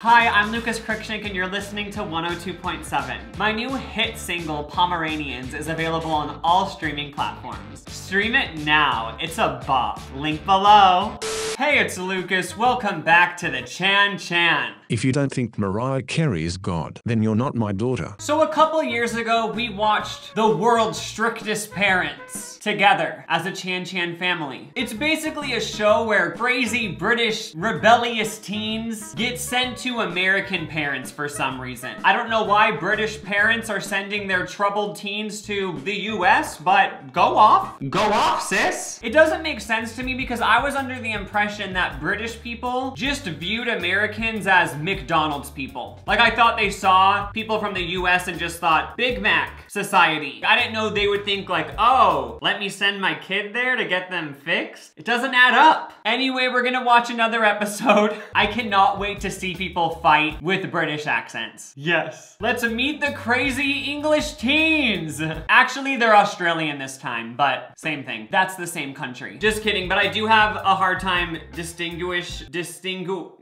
Hi, I'm Lucas Cruikshank and you're listening to 102.7. My new hit single, Pomeranians, is available on all streaming platforms. Stream it now. It's a bop. Link below. Hey, it's Lucas. Welcome back to the Chan Chan. If you don't think Mariah Carey is God, then you're not my daughter. So a couple years ago, we watched The World's Strictest Parents together as a Chan Chan family. It's basically a show where crazy British rebellious teens get sent to American parents for some reason. I don't know why British parents are sending their troubled teens to the US, but go off. Go off, sis. It doesn't make sense to me because I was under the impression that British people just viewed Americans as McDonald's people. Like I thought they saw people from the US and just thought, Big Mac society. I didn't know they would think like, oh, let me send my kid there to get them fixed? It doesn't add up. Anyway, we're gonna watch another episode. I cannot wait to see people fight with British accents. Yes. Let's meet the crazy English teens. Actually, they're Australian this time, but same thing. That's the same country. Just kidding, but I do have a hard time distinguish, distingu,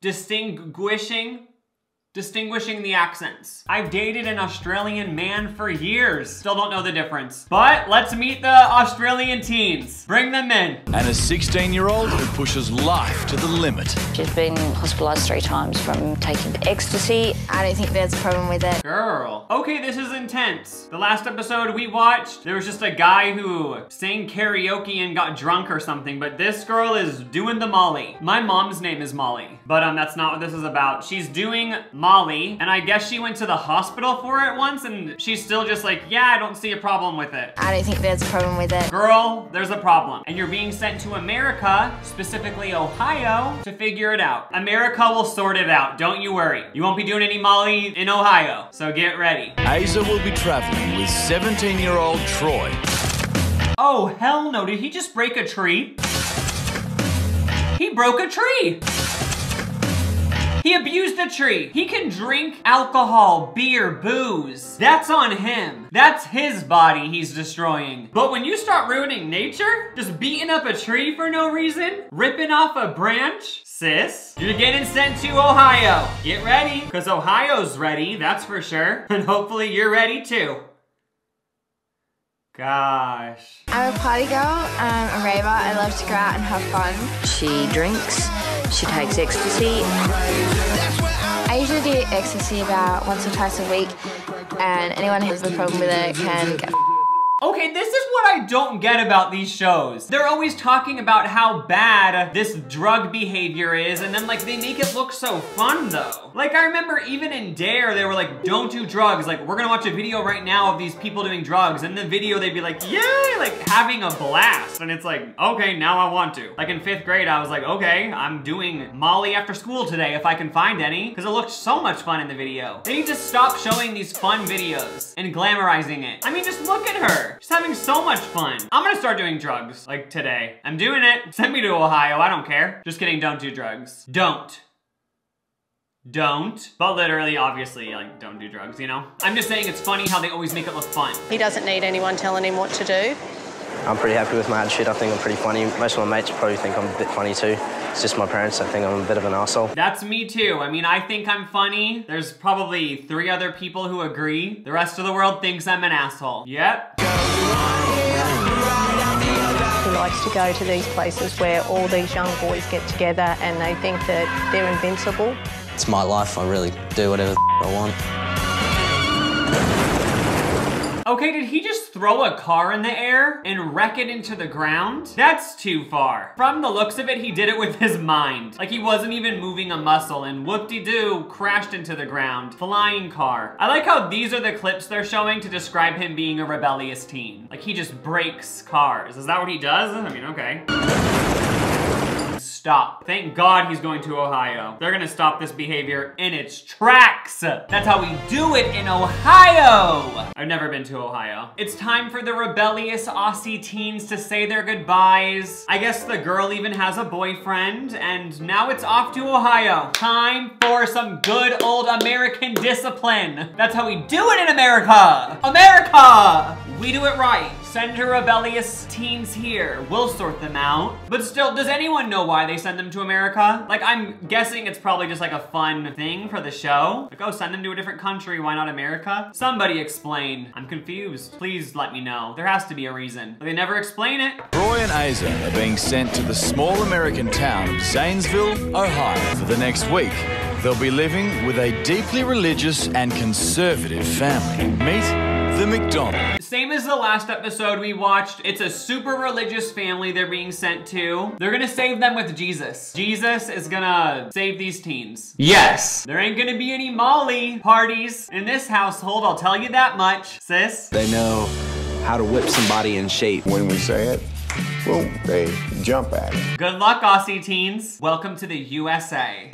distinguishing distinguishing the accents. I've dated an Australian man for years. Still don't know the difference. But let's meet the Australian teens. Bring them in. And a 16 year old who pushes life to the limit. She's been hospitalised three times from taking ecstasy. I don't think there's a problem with it. Girl. Okay, this is intense. The last episode we watched, there was just a guy who sang karaoke and got drunk or something, but this girl is doing the Molly. My mom's name is Molly, but um, that's not what this is about. She's doing Molly, and I guess she went to the hospital for it once, and she's still just like, yeah, I don't see a problem with it. I don't think there's a problem with it. Girl, there's a problem. And you're being sent to America, specifically Ohio, to figure it out. America will sort it out, don't you worry. You won't be doing any Molly in Ohio, so get ready. Asa will be traveling with 17 year old Troy. Oh, hell no, did he just break a tree? He broke a tree! He abused a tree. He can drink alcohol, beer, booze. That's on him. That's his body he's destroying. But when you start ruining nature, just beating up a tree for no reason, ripping off a branch, sis, you're getting sent to Ohio. Get ready, because Ohio's ready, that's for sure. And hopefully you're ready too. Gosh. I'm a party girl, um, I'm a raver. I love to go out and have fun. She drinks, she takes ecstasy. I usually do ecstasy about once or twice a week, and anyone who has a problem with it can get Okay, this is what I don't get about these shows. They're always talking about how bad this drug behavior is, and then like they make it look so fun though. Like I remember even in Dare, they were like, don't do drugs. Like we're gonna watch a video right now of these people doing drugs. And in the video they'd be like, yay, like having a blast. And it's like, okay, now I want to. Like in fifth grade, I was like, okay, I'm doing Molly after school today if I can find any, because it looked so much fun in the video. They need to stop showing these fun videos and glamorizing it. I mean, just look at her. She's having so much fun. I'm gonna start doing drugs, like today. I'm doing it. Send me to Ohio, I don't care. Just kidding, don't do drugs. Don't. Don't. But literally, obviously, like, don't do drugs, you know? I'm just saying it's funny how they always make it look fun. He doesn't need anyone telling him what to do. I'm pretty happy with my attitude. I think I'm pretty funny. Most of my mates probably think I'm a bit funny too. It's just my parents that think I'm a bit of an asshole. That's me too. I mean, I think I'm funny. There's probably three other people who agree. The rest of the world thinks I'm an asshole. Yep. Likes to go to these places where all these young boys get together and they think that they're invincible. It's my life. I really do whatever I want. Okay, did he just throw a car in the air and wreck it into the ground? That's too far. From the looks of it, he did it with his mind. Like he wasn't even moving a muscle and whoop-de-doo crashed into the ground. Flying car. I like how these are the clips they're showing to describe him being a rebellious teen. Like he just breaks cars. Is that what he does? I mean, okay stop. Thank God he's going to Ohio. They're gonna stop this behavior in its tracks. That's how we do it in Ohio. I've never been to Ohio. It's time for the rebellious Aussie teens to say their goodbyes. I guess the girl even has a boyfriend and now it's off to Ohio. Time for some good old American discipline. That's how we do it in America. America! We do it right. Send her rebellious teens here. We'll sort them out. But still, does anyone know why they send them to America? Like, I'm guessing it's probably just like a fun thing for the show. Like, oh, send them to a different country. Why not America? Somebody explain. I'm confused. Please let me know. There has to be a reason. But they never explain it. Roy and Asa are being sent to the small American town of Zanesville, Ohio for the next week. They'll be living with a deeply religious and conservative family. Meet the McDonald. Same as the last episode we watched, it's a super religious family they're being sent to. They're gonna save them with Jesus. Jesus is gonna save these teens. Yes! There ain't gonna be any Molly parties in this household, I'll tell you that much, sis. They know how to whip somebody in shape. When we say it, well, they jump at it. Good luck, Aussie teens. Welcome to the USA.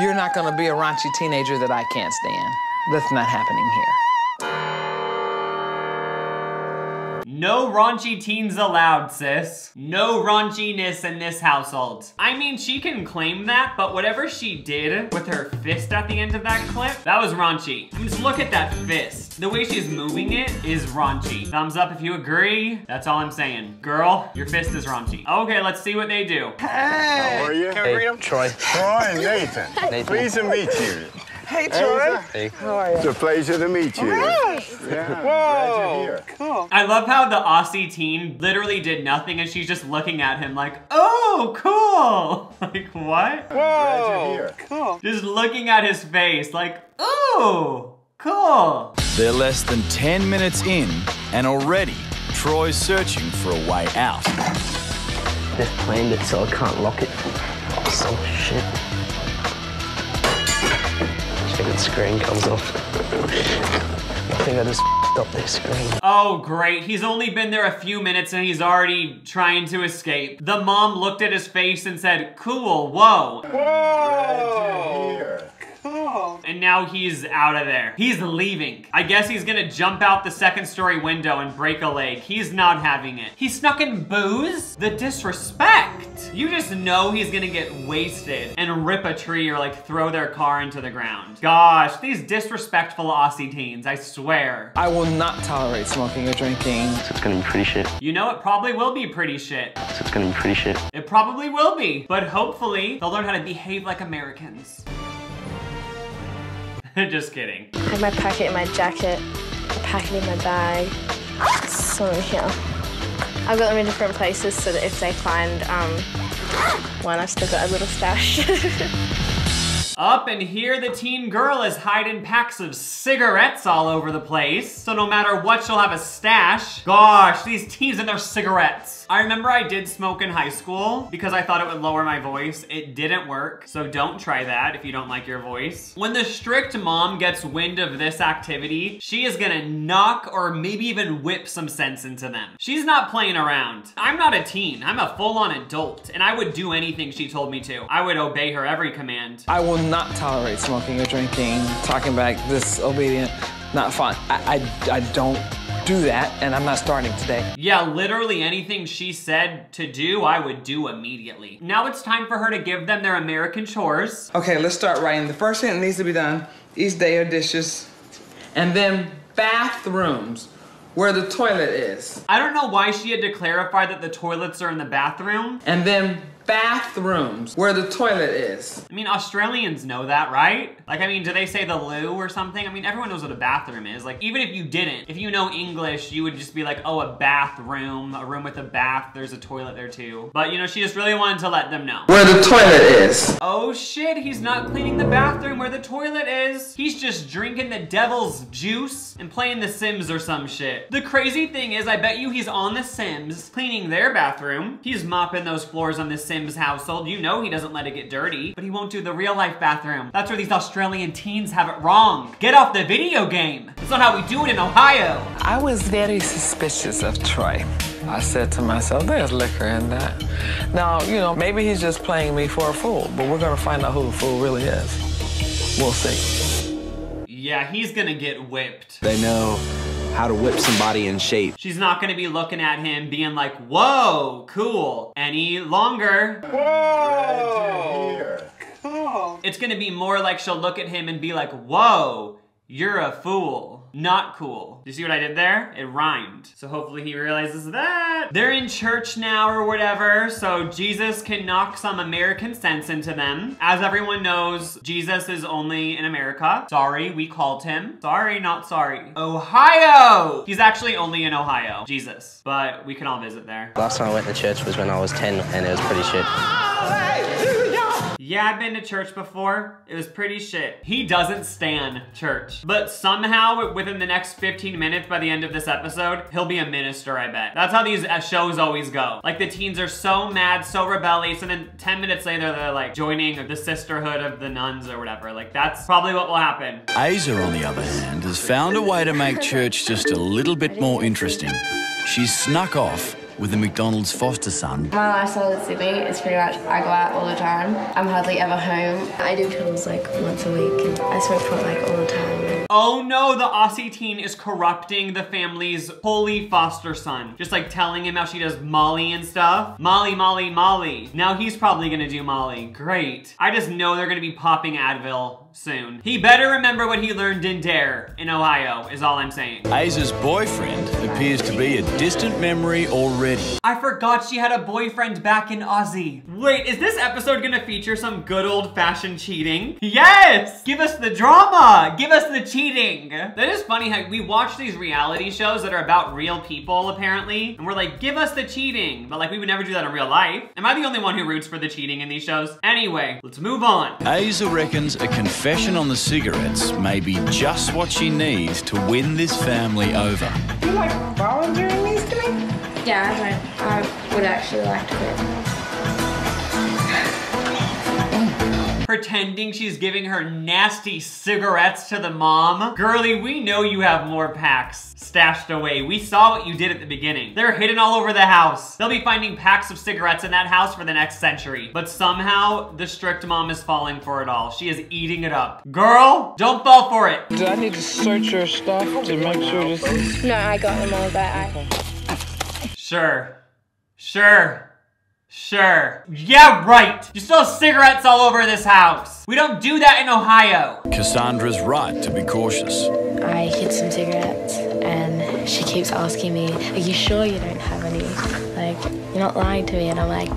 You're not gonna be a raunchy teenager that I can't stand. That's not happening here. No raunchy teens allowed, sis. No raunchiness in this household. I mean, she can claim that, but whatever she did with her fist at the end of that clip, that was raunchy. I mean, just look at that fist. The way she's moving it is raunchy. Thumbs up if you agree. That's all I'm saying. Girl, your fist is raunchy. Okay, let's see what they do. Hey! How are you? Can we read them? Troy. Troy and Nathan. Nathan. Pleased to meet you. Hey, Troy. Hey. How are you? It's a pleasure to meet you. Yeah, Whoa. glad you're here. Cool. I love how the Aussie teen literally did nothing and she's just looking at him like, oh, cool. Like, what? Glad you're here. Cool. Just looking at his face like, oh, cool. They're less than 10 minutes in, and already Troy's searching for a way out. They've planned it so I can't lock it. Oh, shit. Check the screen comes off. I think I just f***ed up their screen. Oh, great. He's only been there a few minutes and he's already trying to escape. The mom looked at his face and said, cool, whoa. Whoa! Here. Cool. And now he's out of there. He's leaving. I guess he's gonna jump out the second story window and break a leg. He's not having it. He snuck in booze? The disrespect. You just know he's gonna get wasted and rip a tree or like throw their car into the ground. Gosh, these disrespectful Aussie teens, I swear. I will not tolerate smoking or drinking. So it's gonna be pretty shit. You know, it probably will be pretty shit. So it's gonna be pretty shit. It probably will be, but hopefully they'll learn how to behave like Americans. Just kidding. I have my packet in my jacket, a packet in my bag, some here. I've got them in different places so that if they find um, one, I've still got a little stash. Up and here the teen girl is hiding packs of cigarettes all over the place. So no matter what, she'll have a stash. Gosh, these teens and their cigarettes. I remember I did smoke in high school because I thought it would lower my voice. It didn't work, so don't try that if you don't like your voice. When the strict mom gets wind of this activity, she is gonna knock or maybe even whip some sense into them. She's not playing around. I'm not a teen, I'm a full-on adult, and I would do anything she told me to. I would obey her every command. I will not tolerate smoking or drinking, talking back, disobedient, not fun. I, I, I don't do that, and I'm not starting today. Yeah, literally anything she said to do, I would do immediately. Now it's time for her to give them their American chores. Okay, let's start writing. The first thing that needs to be done each day are dishes, and then bathrooms where the toilet is, I don't know why she had to clarify that the toilets are in the bathroom. and then bathrooms where the toilet is. I mean, Australians know that, right? Like, I mean, do they say the loo or something? I mean, everyone knows what a bathroom is. Like, even if you didn't, if you know English, you would just be like, oh, a bathroom, a room with a bath, there's a toilet there too. But, you know, she just really wanted to let them know. Where the toilet is. Oh shit, he's not cleaning the bathroom where the toilet is. He's just drinking the devil's juice and playing The Sims or some shit. The crazy thing is, I bet you he's on The Sims, cleaning their bathroom. He's mopping those floors on The Sims household. You know he doesn't let it get dirty, but he won't do the real life bathroom. That's where these Australian teens have it wrong. Get off the video game. That's not how we do it in Ohio. I was very suspicious of Troy. I said to myself, there's liquor in that. Now, you know, maybe he's just playing me for a fool, but we're gonna find out who the fool really is. We'll see. Yeah, he's gonna get whipped. They know how to whip somebody in shape. She's not gonna be looking at him being like, whoa, cool, any longer. Whoa! Cool. It's gonna be more like she'll look at him and be like, whoa, You're a fool. Not cool. Do you see what I did there? It rhymed. So hopefully he realizes that. They're in church now or whatever, so Jesus can knock some American sense into them. As everyone knows, Jesus is only in America. Sorry, we called him. Sorry, not sorry. Ohio! He's actually only in Ohio, Jesus. But we can all visit there. Last time I went to church was when I was 10 and it was pretty shit. Yeah, I've been to church before. It was pretty shit. He doesn't stand church. But somehow, within the next 15 minutes by the end of this episode, he'll be a minister, I bet. That's how these uh, shows always go. Like, the teens are so mad, so rebellious, and then 10 minutes later, they're like joining the sisterhood of the nuns or whatever. Like, that's probably what will happen. Aza, on the other hand, has found a way to make church just a little bit more interesting. She's snuck off with the McDonald's foster son. My lifestyle in Sydney is pretty much I go out all the time. I'm hardly ever home. I do pills like once a week and I smoke pot like all the time. Oh no, the Aussie teen is corrupting the family's holy foster son. Just like telling him how she does Molly and stuff. Molly, Molly, Molly. Now he's probably gonna do Molly. Great. I just know they're gonna be popping Advil soon. He better remember what he learned in Dare in Ohio, is all I'm saying. Aza's boyfriend appears to be a distant memory already. I forgot she had a boyfriend back in Aussie. Wait, is this episode gonna feature some good old fashioned cheating? Yes! Give us the drama! Give us the cheating! That is funny how we watch these reality shows that are about real people, apparently, and we're like, give us the cheating. But like, we would never do that in real life. Am I the only one who roots for the cheating in these shows? Anyway, let's move on. Aza reckons a confession on the cigarettes may be just what she needs to win this family over. You like volunteering these to me? Yeah, I don't. I would actually like to quit. Pretending she's giving her nasty cigarettes to the mom. Girlie, we know you have more packs stashed away. We saw what you did at the beginning. They're hidden all over the house. They'll be finding packs of cigarettes in that house for the next century. But somehow, the strict mom is falling for it all. She is eating it up. Girl, don't fall for it. Do I need to search your stuff to make sure this? is... No, I got them all back. Sure. Sure. Sure. Yeah, right. You still have cigarettes all over this house. We don't do that in Ohio. Cassandra's right to be cautious. I hid some cigarettes and she keeps asking me, Are you sure you don't have any? Like, you're not lying to me. And I'm like,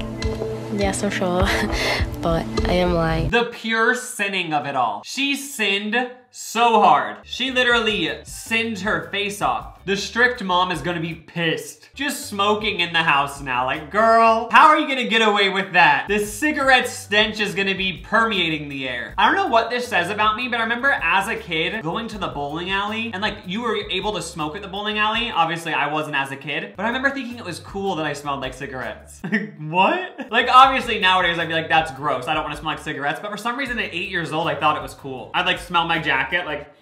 Yes, I'm sure. but I am lying. The pure sinning of it all. She sinned so hard. She literally sinned her face off. The strict mom is gonna be pissed. Just smoking in the house now. Like, girl, how are you gonna get away with that? The cigarette stench is gonna be permeating the air. I don't know what this says about me, but I remember as a kid going to the bowling alley and like you were able to smoke at the bowling alley. Obviously, I wasn't as a kid, but I remember thinking it was cool that I smelled like cigarettes. Like, what? Like, obviously nowadays I'd be like, that's gross. I don't wanna smell like cigarettes, but for some reason at eight years old, I thought it was cool. I'd like smell my jacket, like,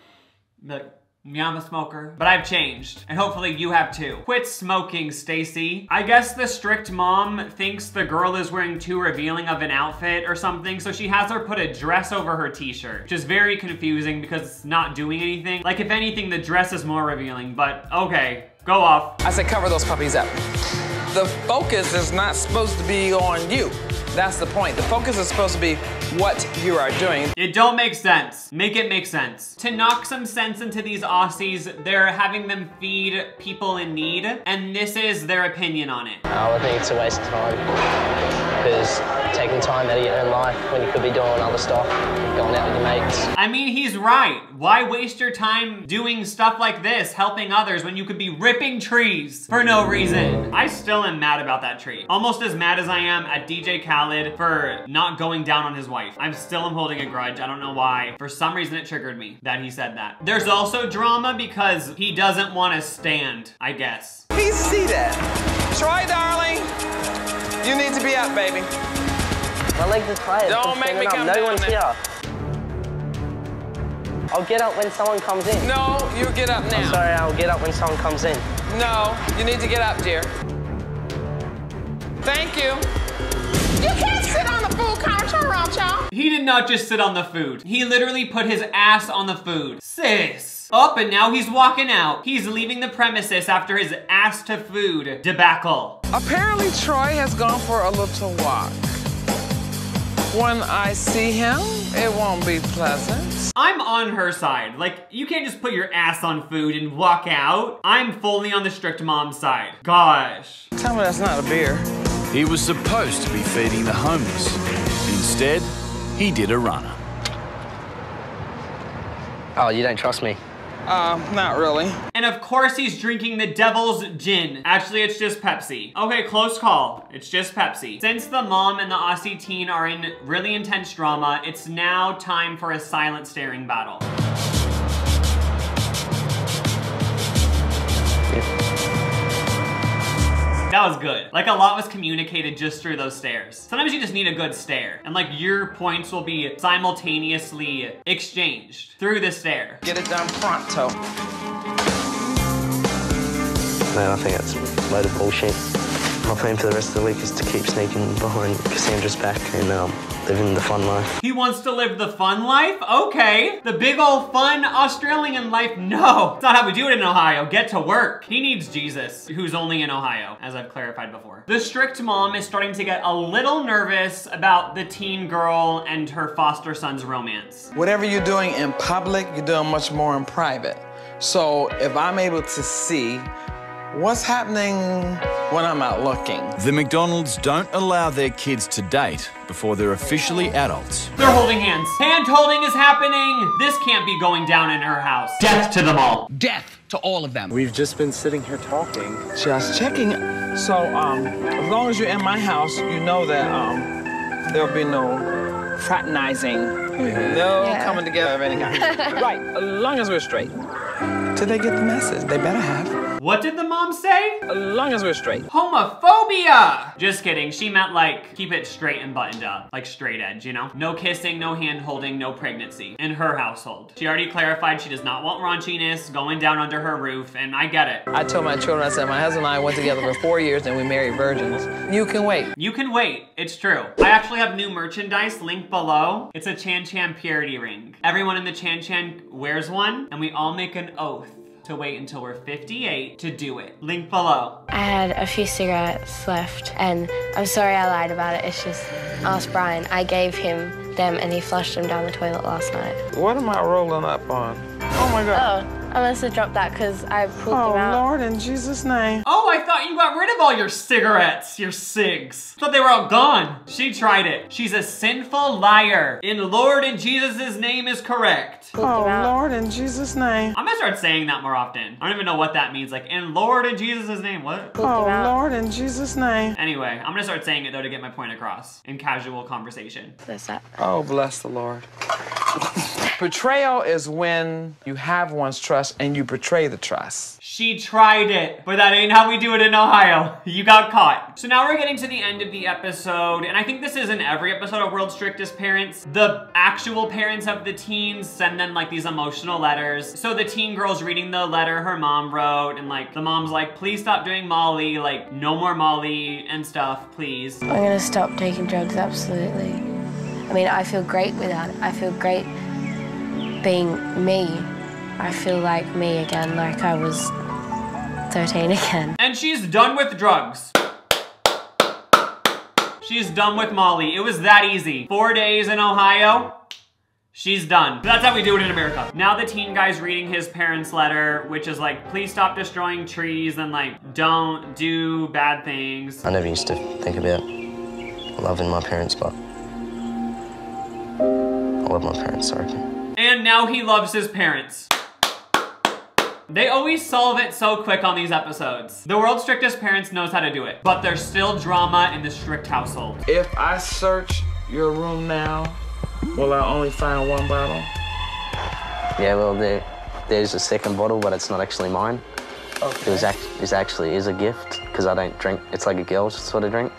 like, yeah, I'm a smoker. But I've changed, and hopefully you have too. Quit smoking, Stacy. I guess the strict mom thinks the girl is wearing too revealing of an outfit or something, so she has her put a dress over her t-shirt, which is very confusing because it's not doing anything. Like, if anything, the dress is more revealing, but okay, go off. I said cover those puppies up. The focus is not supposed to be on you. That's the point. The focus is supposed to be what you are doing. It don't make sense. Make it make sense. To knock some sense into these Aussies, they're having them feed people in need, and this is their opinion on it. Oh, I think it's a waste of time because taking time out of your own life when you could be doing other stuff, going out with your mates. I mean, he's right. Why waste your time doing stuff like this, helping others, when you could be ripping trees for no reason? I still am mad about that tree. Almost as mad as I am at DJ Khaled for not going down on his wife. I'm still am holding a grudge. I don't know why. For some reason, it triggered me that he said that. There's also drama because he doesn't want to stand, I guess. He seated. that. Troy, darling, you need to be up, baby. My legs are tired. Don't from make me standing up. come No down one's there. here. I'll get up when someone comes in. No, you get up I'm now. sorry, I'll get up when someone comes in. No, you need to get up, dear. Thank you. You can't sit on the food counter around y'all. He did not just sit on the food. He literally put his ass on the food. Sis. Up and now he's walking out. He's leaving the premises after his ass to food debacle. Apparently, Troy has gone for a little walk. When I see him, it won't be pleasant. I'm on her side. Like, you can't just put your ass on food and walk out. I'm fully on the strict mom side. Gosh. Tell me that's not a beer. He was supposed to be feeding the homeless. Instead, he did a runner. Oh, you don't trust me? Uh, not really. And of course he's drinking the devil's gin. Actually, it's just Pepsi. Okay, close call. It's just Pepsi. Since the mom and the Aussie teen are in really intense drama, it's now time for a silent staring battle. That was good. Like a lot was communicated just through those stares. Sometimes you just need a good stare and like your points will be simultaneously exchanged through the stare. Get it done pronto. Man, I think that's a load of bullshit. My plan for the rest of the week is to keep sneaking behind Cassandra's back and um, living the fun life. He wants to live the fun life? Okay. The big old fun Australian life? No. It's not how we do it in Ohio. Get to work. He needs Jesus, who's only in Ohio, as I've clarified before. The strict mom is starting to get a little nervous about the teen girl and her foster son's romance. Whatever you're doing in public, you're doing much more in private. So if I'm able to see what's happening when I'm out looking. The McDonalds don't allow their kids to date before they're officially adults. They're holding hands. Hand holding is happening. This can't be going down in her house. Death to them all. Death to all of them. We've just been sitting here talking. Just checking. So, um, as long as you're in my house, you know that um, there'll be no fraternizing, no Yeah. coming together of any kind. right, as long as we're straight. Till they get the message, they better have. What did the mom say? As long as we're straight. Homophobia! Just kidding. She meant like keep it straight and buttoned up. Like straight edge, you know? No kissing, no hand holding, no pregnancy. In her household. She already clarified she does not want raunchiness going down under her roof, and I get it. I told my children, I said, my husband and I went together for four years and we married virgins. You can wait. You can wait. It's true. I actually have new merchandise linked below. It's a Chan Chan purity ring. Everyone in the Chan Chan wears one, and we all make an oath to wait until we're 58 to do it. Link below. I had a few cigarettes left, and I'm sorry I lied about it. It's just, ask Brian. I gave him them, and he flushed them down the toilet last night. What am I rolling up on? Oh my God. Oh, I must have dropped that because I pulled Oh, them out. Lord, in Jesus' name. Oh, I thought you got rid of all your cigarettes, your cigs. Thought they were all gone. She tried it. She's a sinful liar. In Lord and Jesus' name is correct. Oh. Lord, in Jesus' name. I'm gonna start saying that more often. I don't even know what that means. Like, in Lord and Jesus' name, what? Oh. Lord, in Jesus' name. Anyway, I'm gonna start saying it though to get my point across in casual conversation. That's that. Oh, bless the Lord. Betrayal is when you have one's trust and you betray the trust. She tried it, but that ain't how we do it in Ohio. You got caught. So now we're getting to the end of the episode, and I think this is in every episode of World's Strictest Parents. The actual parents of the teens send them like these emotional letters. So the teen girl's reading the letter her mom wrote, and like the mom's like, please stop doing Molly, like no more Molly and stuff, please. I'm gonna stop taking drugs, absolutely. I mean, I feel great without it. I feel great being me. I feel like me again, like I was 13 again. And she's done with drugs. She's done with Molly. It was that easy. Four days in Ohio. She's done. That's how we do it in America. Now the teen guy's reading his parents' letter, which is like, please stop destroying trees and like, don't do bad things. I never used to think about loving my parents, but I love my parents, sorry. And now he loves his parents. They always solve it so quick on these episodes. The world's strictest parents knows how to do it, but there's still drama in the strict household. If I search your room now, will I only find one bottle? Yeah, well, there, there's a second bottle, but it's not actually mine. It was act- it actually is a gift because I don't drink. It's like a girl's sort of drink.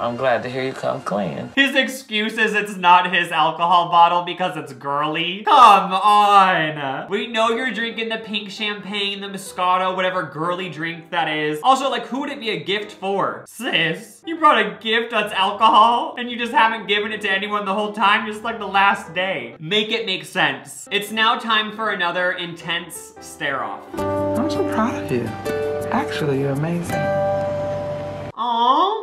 I'm glad to hear you come clean. His excuse is it's not his alcohol bottle because it's girly. Come on. We know you're drinking the pink champagne, the Moscato, whatever girly drink that is. Also, like, who would it be a gift for? Sis, you brought a gift that's alcohol and you just haven't given it to anyone the whole time, just like the last day. Make it make sense. It's now time for another intense stare off. I'm so proud of you. Actually, you're amazing.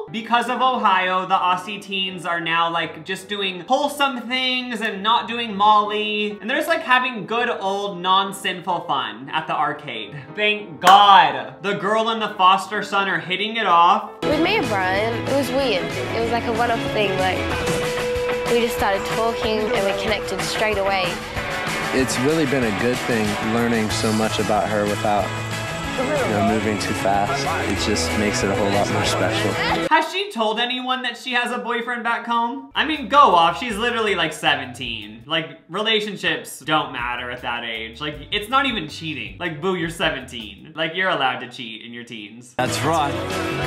Aww. because of Ohio, the Aussie teens are now like just doing wholesome things and not doing Molly. And they're just like having good old non-sinful fun at the arcade. Thank God. The girl and the foster son are hitting it off. With me and Brian, it was weird. It was like a one-off thing. Like we just started talking and we connected straight away. It's really been a good thing learning so much about her without you know, moving too fast. It just makes it a whole lot more special. Has she told anyone that she has a boyfriend back home? I mean, go off. She's literally like 17. Like, relationships don't matter at that age. Like, it's not even cheating. Like, boo, you're 17. Like, you're allowed to cheat in your teens. That's right.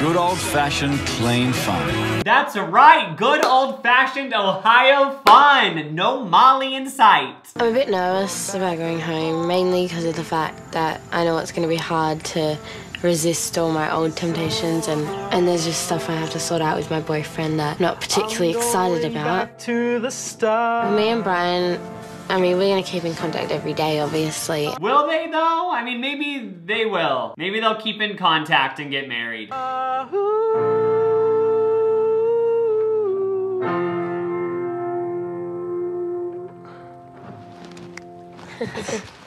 Good old-fashioned clean fun. That's right. Good old-fashioned Ohio fun. No Molly in sight. I'm a bit nervous about going home, mainly because of the fact that I know it's going to be hard to resist all my old temptations and, and there's just stuff I have to sort out with my boyfriend that I'm not particularly excited about. To the start. Me and Brian, I mean, we're going to keep in contact every day, obviously. Will they though? I mean, maybe they will. Maybe they'll keep in contact and get married.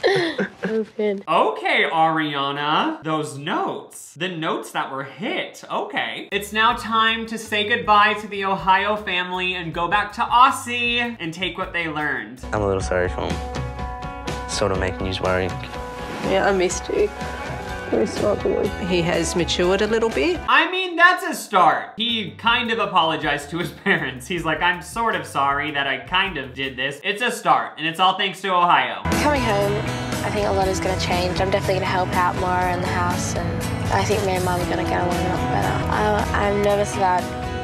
Open. Okay, Ariana. Those notes. The notes that were hit. Okay. It's now time to say goodbye to the Ohio family and go back to Aussie and take what they learned. I'm a little sorry for him. Sort of making you worry. Yeah, I missed you. Very smart boy. He has matured a little bit. I mean, that's a start. He kind of apologized to his parents. He's like, I'm sort of sorry that I kind of did this. It's a start, and it's all thanks to Ohio. Coming home, I think a lot is going to change. I'm definitely going to help out more in the house, and I think me and Mum are going to get along a lot better. I, I'm nervous about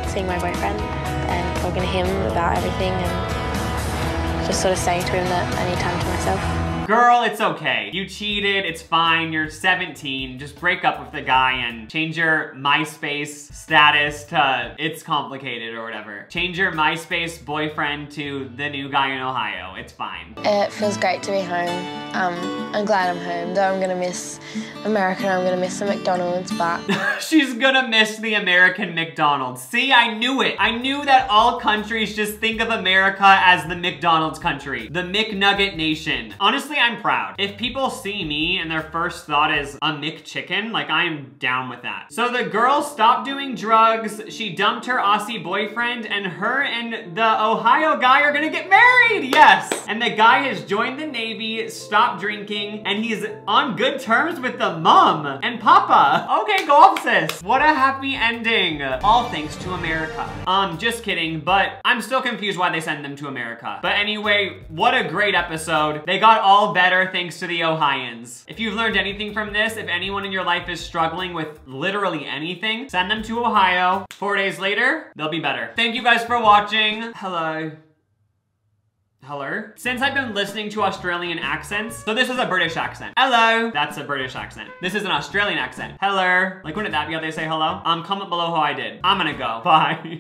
seeing my boyfriend and talking to him about everything and just sort of saying to him that I need time to myself. Girl, it's okay. You cheated, it's fine, you're 17. Just break up with the guy and change your MySpace status to it's complicated or whatever. Change your MySpace boyfriend to the new guy in Ohio. It's fine. It feels great to be home. Um, I'm glad I'm home, though I'm gonna miss America and I'm gonna miss the McDonald's, but She's gonna miss the American McDonald's. See, I knew it. I knew that all countries just think of America as the McDonald's country, the McNugget nation. Honestly, I'm proud. If people see me and their first thought is a McChicken, like I'm down with that. So the girl stopped doing drugs, she dumped her Aussie boyfriend, and her and the Ohio guy are gonna get married, yes! And the guy has joined the Navy, stopped drinking, and he's on good terms with the mom and papa. Okay, go off sis. What a happy ending. All thanks to America. Um, just kidding, but I'm still confused why they send them to America. But anyway, what a great episode. They got better thanks to the Ohioans. If you've learned anything from this, if anyone in your life is struggling with literally anything, send them to Ohio. Four days later, they'll be better. Thank you guys for watching. Hello. Hello? Since I've been listening to Australian accents, so this is a British accent. Hello. That's a British accent. This is an Australian accent. Hello. Like, wouldn't that be how they say hello? Um, comment below how I did. I'm gonna go. Bye.